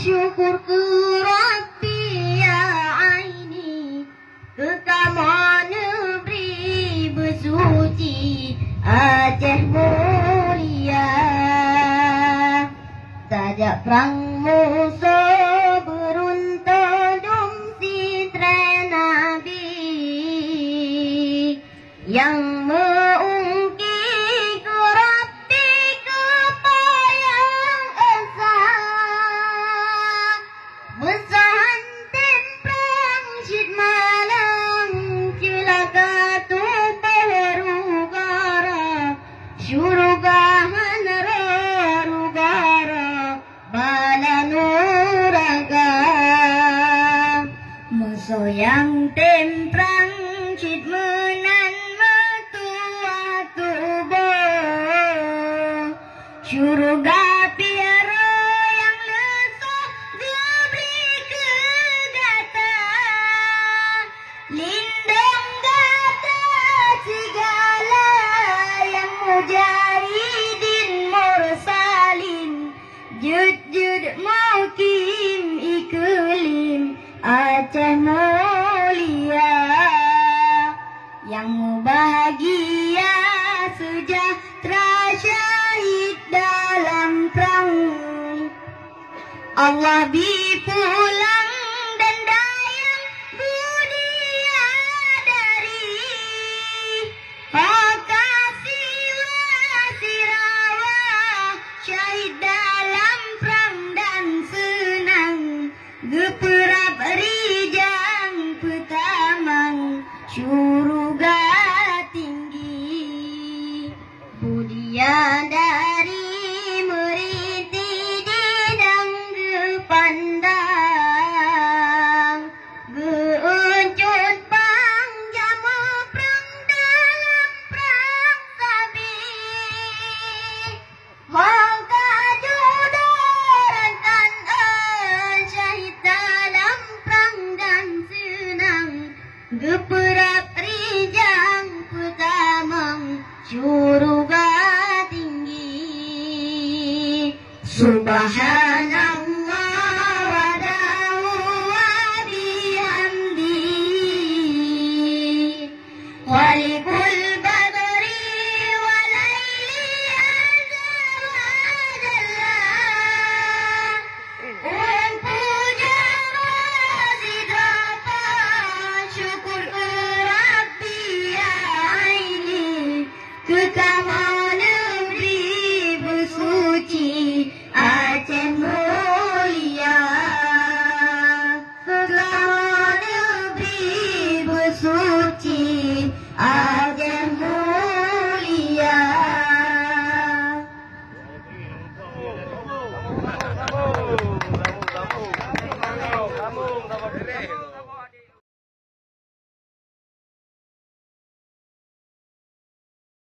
syukur kerati ya aini. Ketaman beri bersuci Aceh mulia. Sajak perang musuh beruntung Dung si tren nabi. Yang musuh yang temprang syid menan metua tubuh syuruga Aceh mulia yang bahagia sejahtera syahid dalam perang Allah bipulang dan dayang budia dari Hakasi Sirawa syahid dalam perang dan senang. Geperap rijang Sure. Suruga tinggi Subhan Ah.